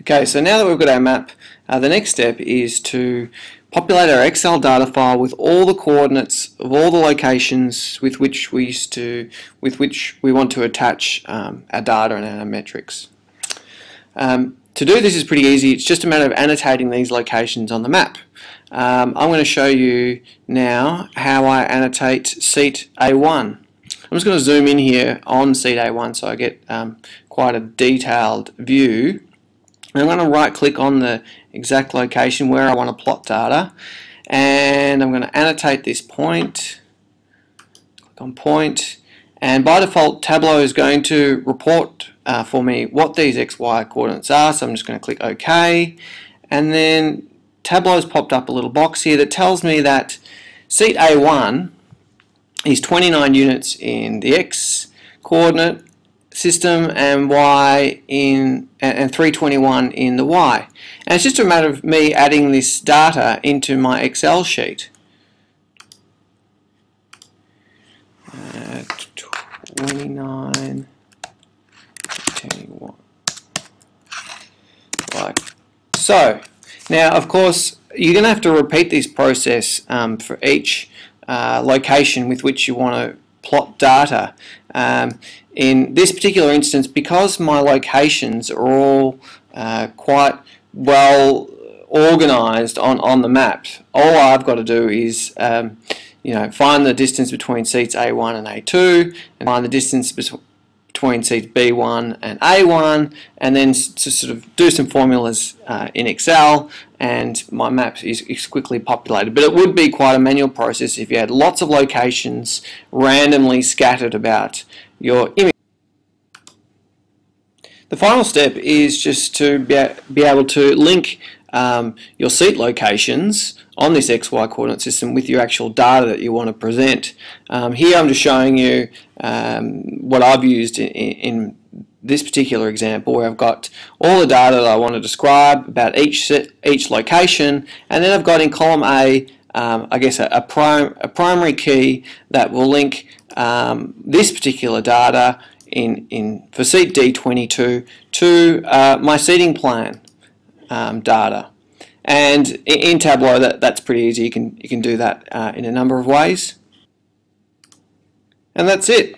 Okay, so now that we've got our map, uh, the next step is to populate our Excel data file with all the coordinates of all the locations with which we used to, with which we want to attach um, our data and our metrics. Um, to do this is pretty easy. It's just a matter of annotating these locations on the map. Um, I'm going to show you now how I annotate seat A1. I'm just going to zoom in here on seat A1 so I get um, quite a detailed view. I'm going to right click on the exact location where I want to plot data and I'm going to annotate this point. Click on point and by default Tableau is going to report uh, for me what these XY coordinates are so I'm just going to click OK and then Tableau's popped up a little box here that tells me that seat A1 is 29 units in the X coordinate system and y in and 321 in the y. And it's just a matter of me adding this data into my Excel sheet. Uh, 29, 21. Like so. Now, of course, you're going to have to repeat this process um, for each uh, location with which you want to plot data. Um, in this particular instance, because my locations are all uh, quite well organized on, on the map, all I've got to do is um, you know, find the distance between seats A1 and A2 and find the distance between seats B1 and A1 and then to sort of do some formulas uh, in Excel and my map is, is quickly populated. But it would be quite a manual process if you had lots of locations randomly scattered about your image. The final step is just to be able to link um, your seat locations on this XY coordinate system with your actual data that you want to present. Um, here I'm just showing you um, what I've used in, in, this particular example where I've got all the data that I want to describe about each each location and then I've got in column A um, I guess a, a, prim a, primary key that will link um, this particular data in, in for seat D22 to uh, my seating plan um, data. And in Tableau, that, that's pretty easy. You can, you can do that uh, in a number of ways. And that's it.